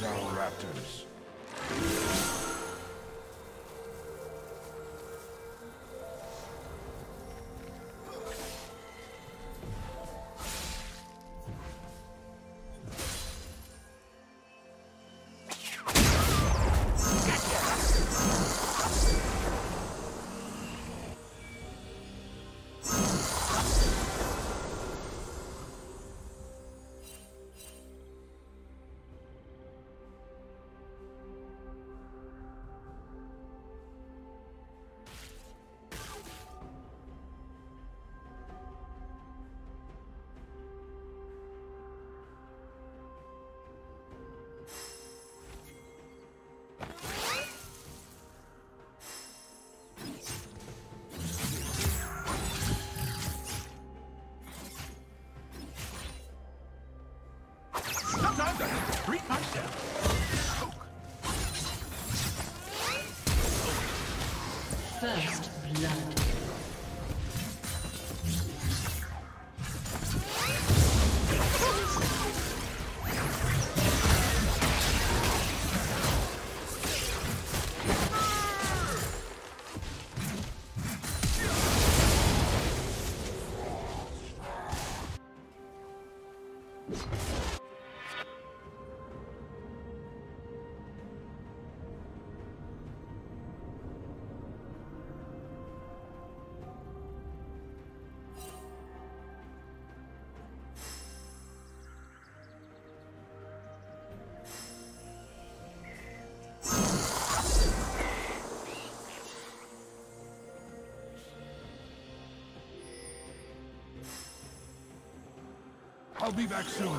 Down, I'll be back soon,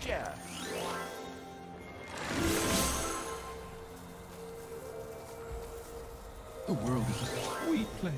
Gotcha! The world is a sweet place.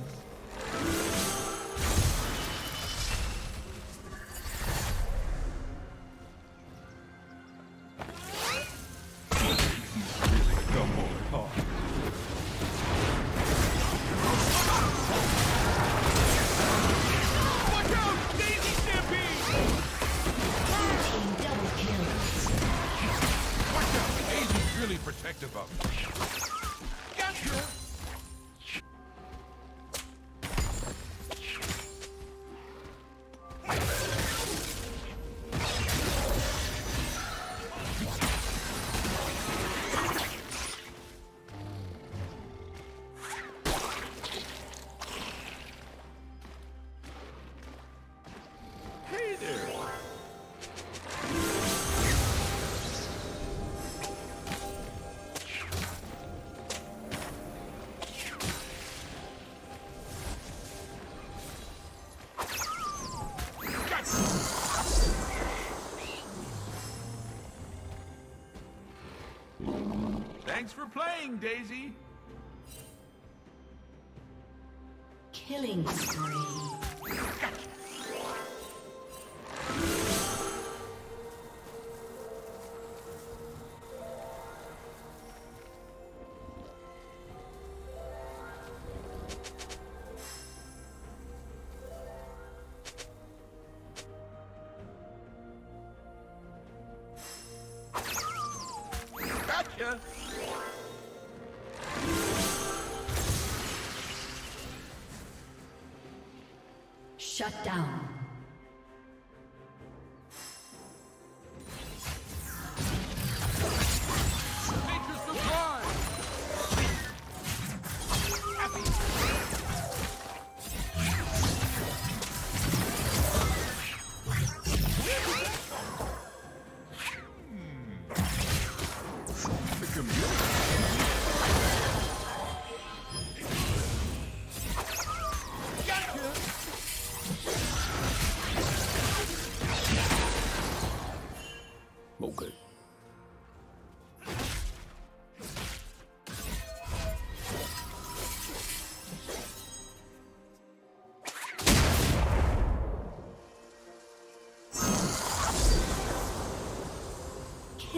playing, Daisy. Killing spree.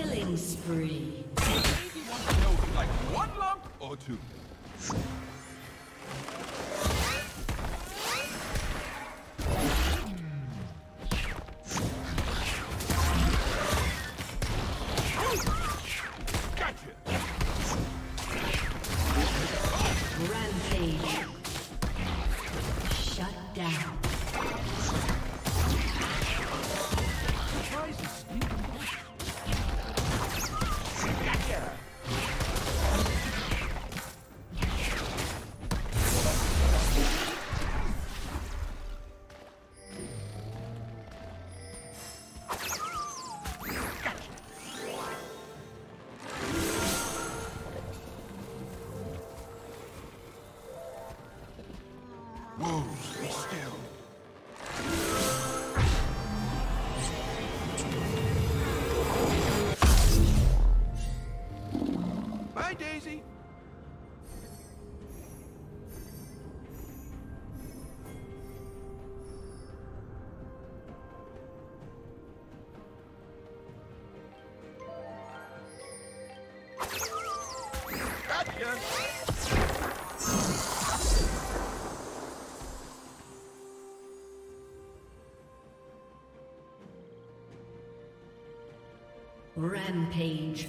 Killing spree. Like one lump or two? Rampage.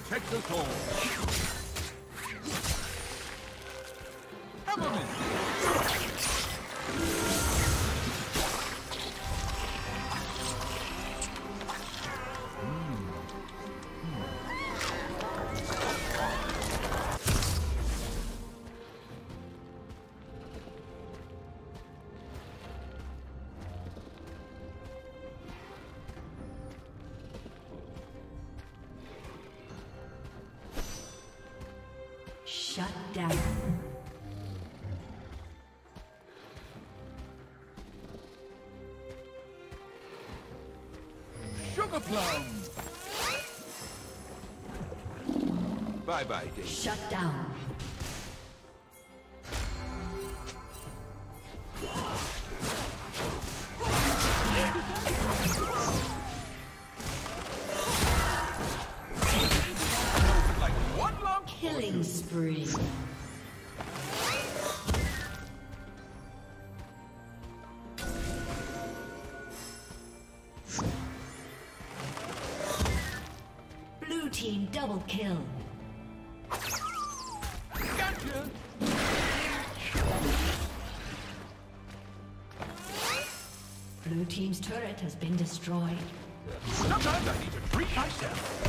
protect us all. Plum. Bye-bye, Dave. Shut down. kill. Gotcha. Blue Team's turret has been destroyed. Sometimes I need to treat myself.